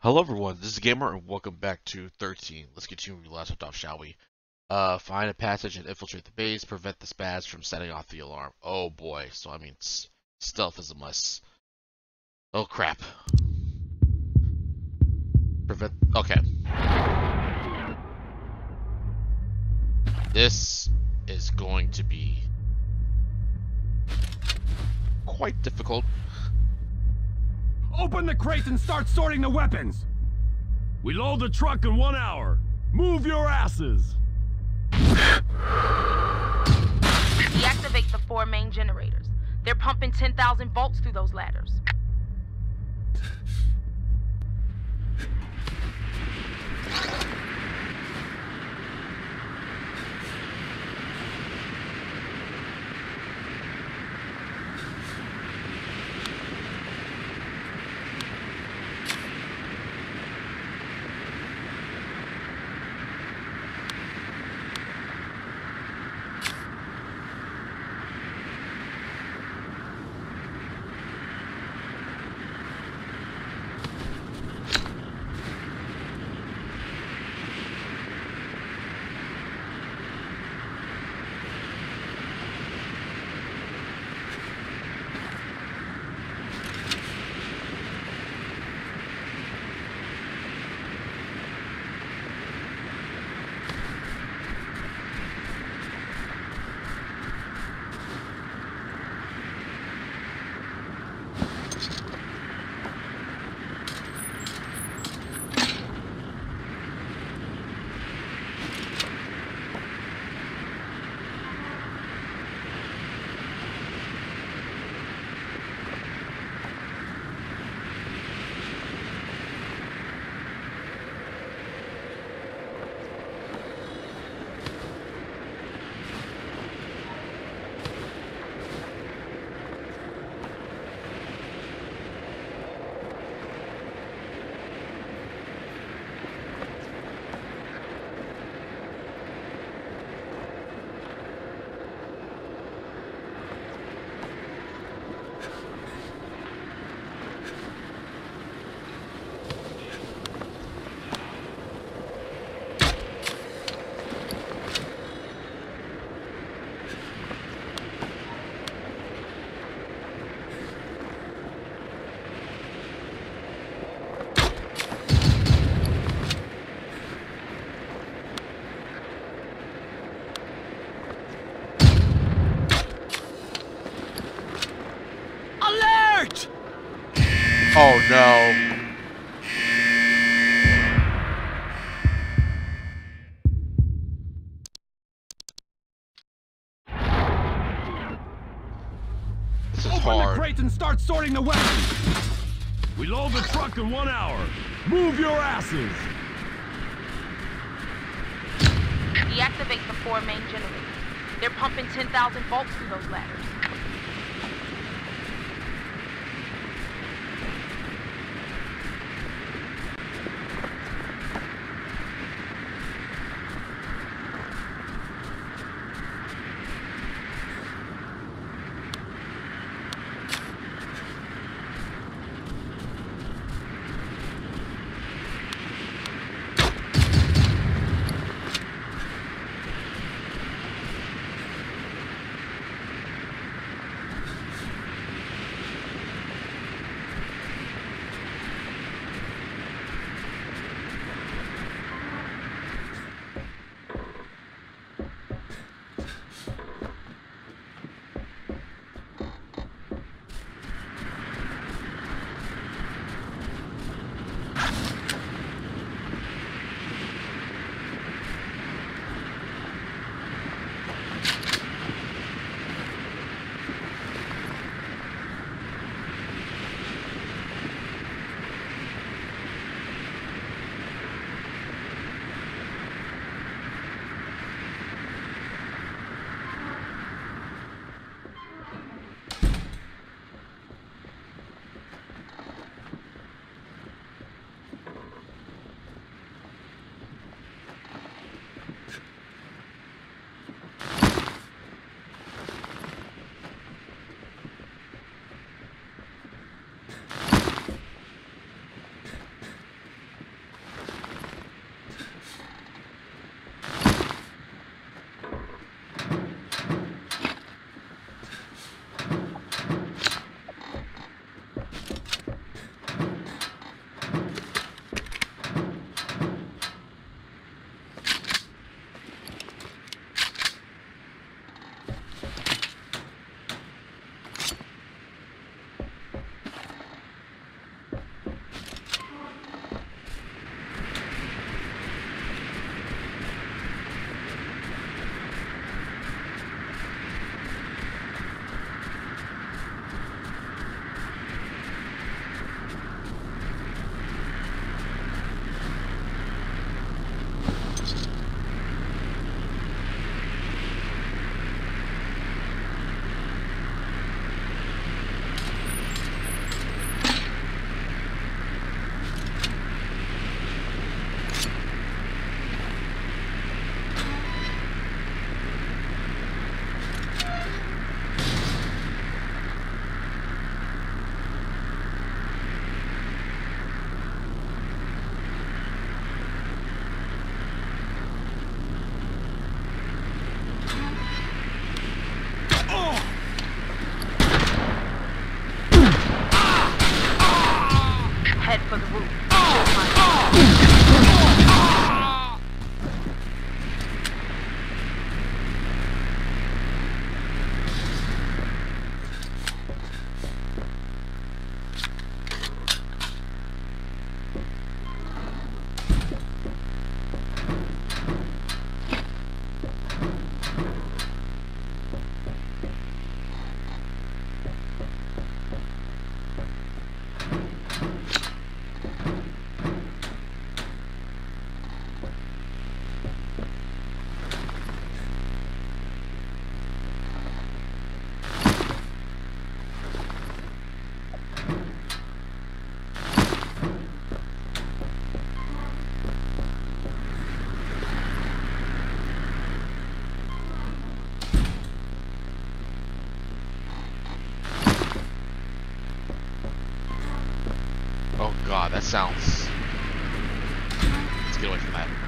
Hello everyone, this is Gamer and welcome back to 13. Let's continue where we last off, shall we? Uh, find a passage and infiltrate the base, prevent the spads from setting off the alarm. Oh boy, so I mean, stealth is a must. Oh crap. Prevent, okay. This is going to be quite difficult. Open the crate and start sorting the weapons! We load the truck in one hour. Move your asses! Deactivate the four main generators. They're pumping 10,000 volts through those ladders. This is Open the crate and start sorting the weapons! We load the truck in one hour. Move your asses! Deactivate the four main generators. They're pumping 10,000 volts through those ladders. God, that sounds... Let's get away from that.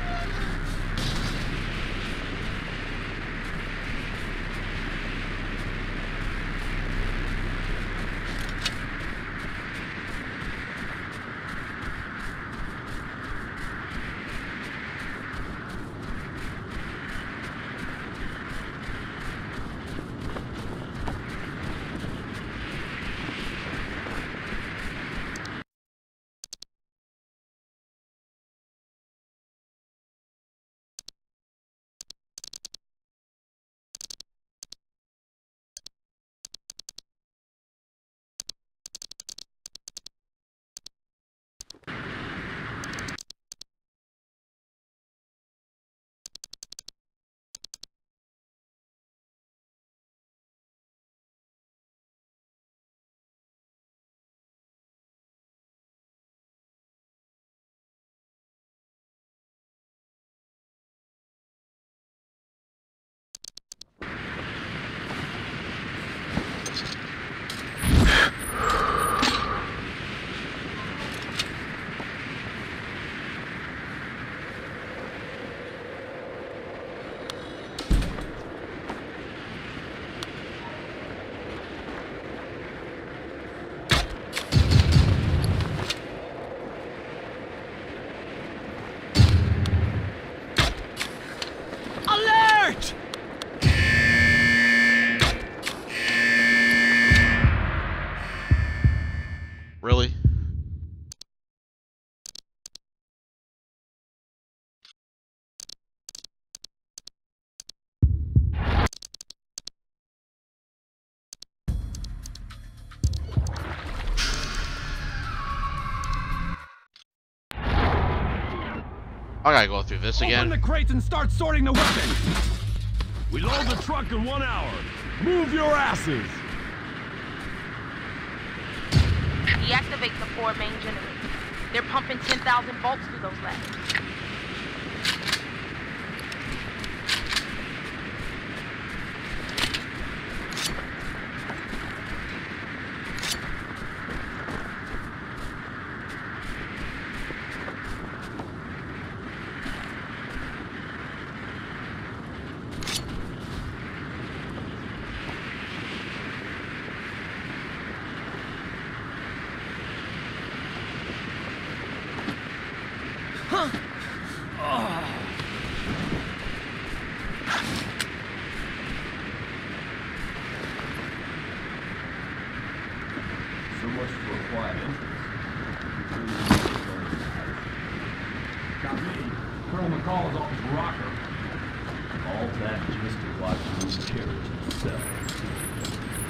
I gotta go through this Open again. the crates and start sorting the weapons! We load the truck in one hour. Move your asses! Deactivate the four main generators. They're pumping 10,000 volts through those ladders. So much for a quiet Got McCall is off his rocker. All that just to watch you carry cell.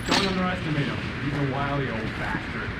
Don't underestimate him. He's a wily old bastard.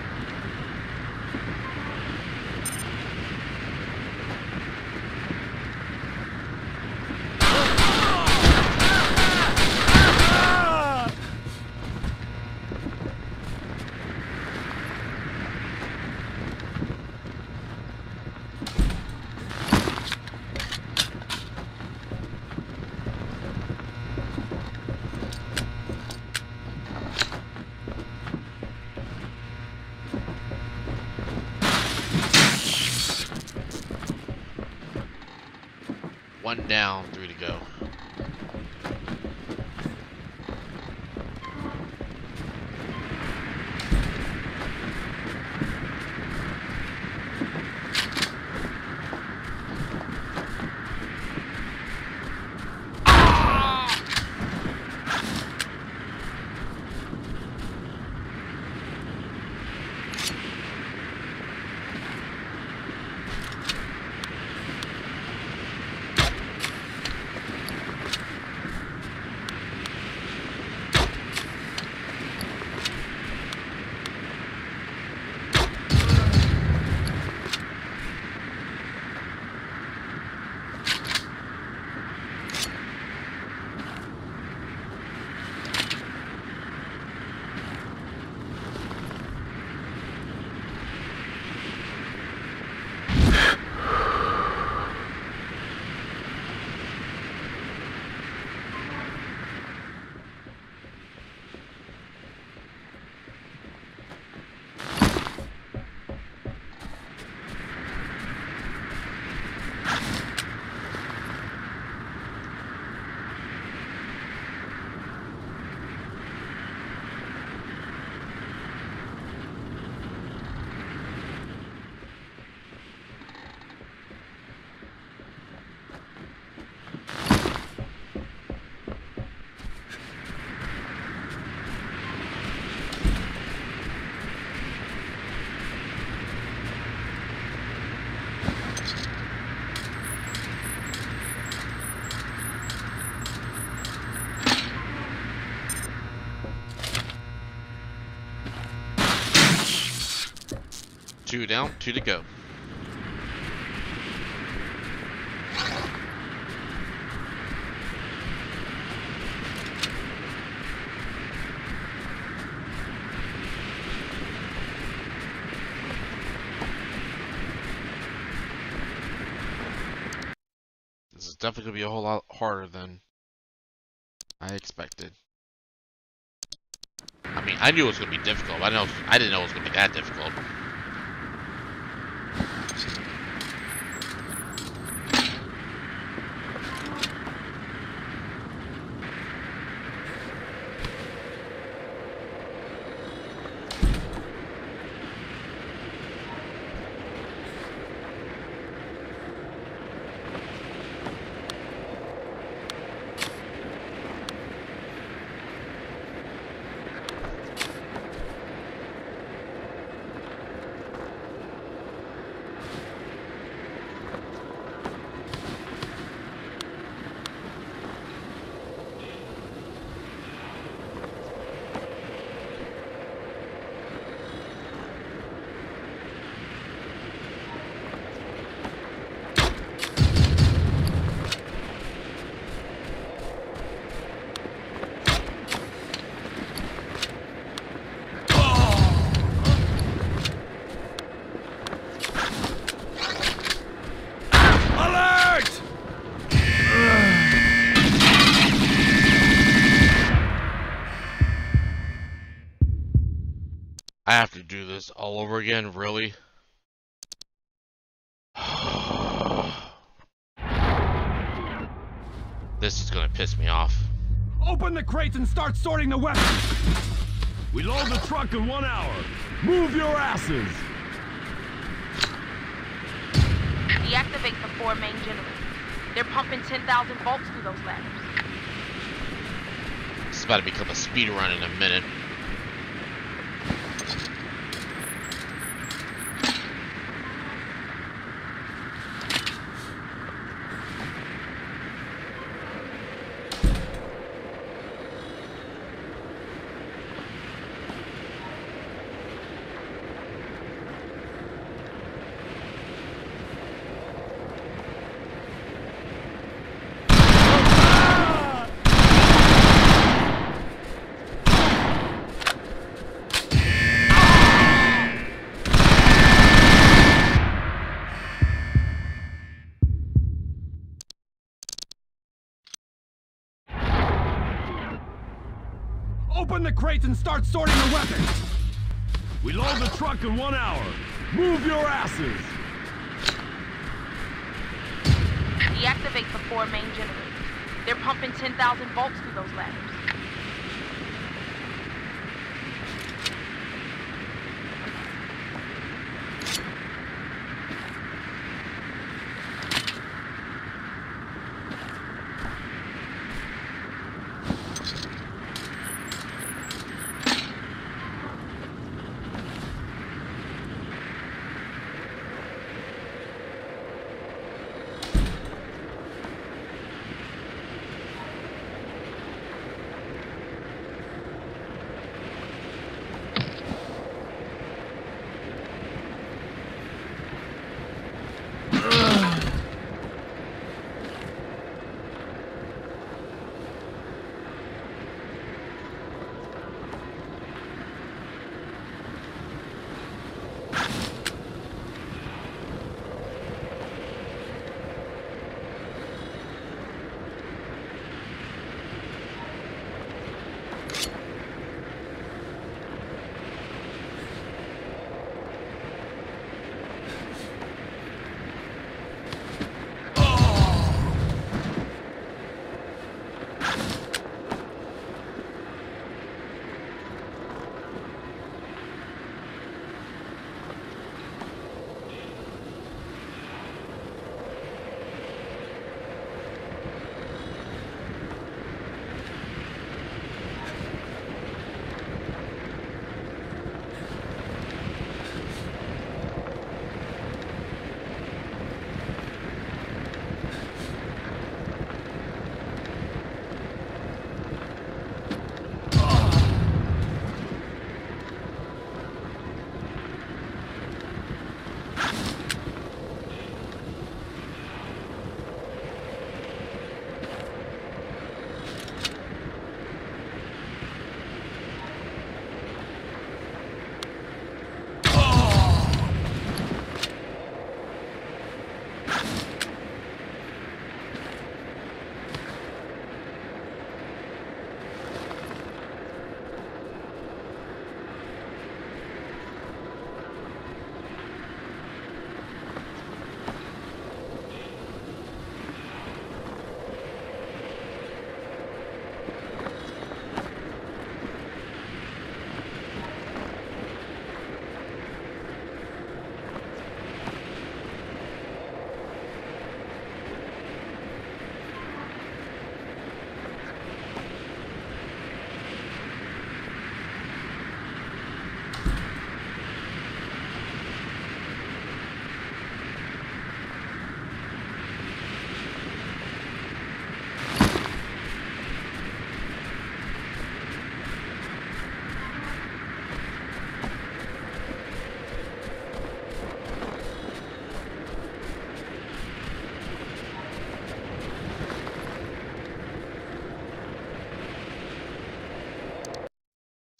Two down, two to go. This is definitely going to be a whole lot harder than I expected. I mean, I knew it was going to be difficult. I know I didn't know it was going to be that difficult. Alert! I have to do this all over again, really? this is gonna piss me off. Open the crates and start sorting the weapons! We load the truck in one hour. Move your asses! Deactivate the four main generators. They're pumping 10,000 volts through those ladders. This is about to become a speed run in a minute. Open the crates and start sorting the weapons! We load the truck in one hour. Move your asses! Deactivate the four main generators. They're pumping 10,000 volts through those ladders.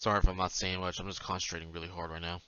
Sorry if I'm not saying much. I'm just concentrating really hard right now.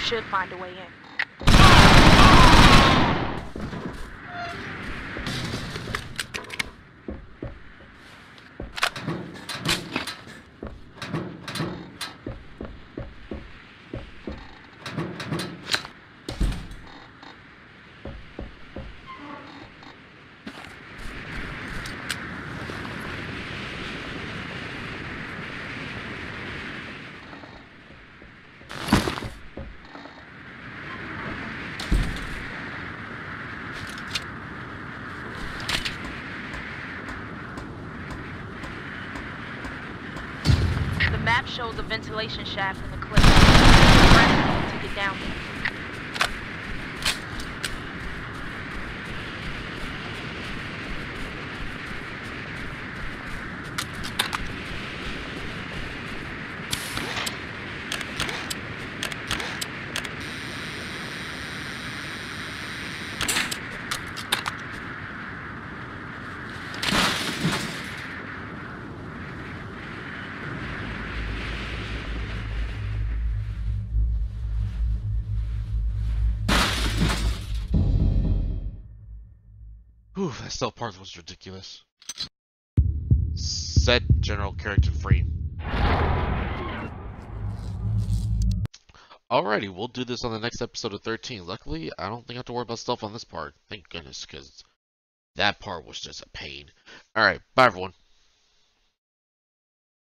Should find a way in. The map shows a ventilation shaft in the cliff. To get down there. Whew, that stealth part was ridiculous. Set general Carrington free. Alrighty, we'll do this on the next episode of 13. Luckily, I don't think I have to worry about stuff on this part. Thank goodness, because that part was just a pain. Alright, bye everyone.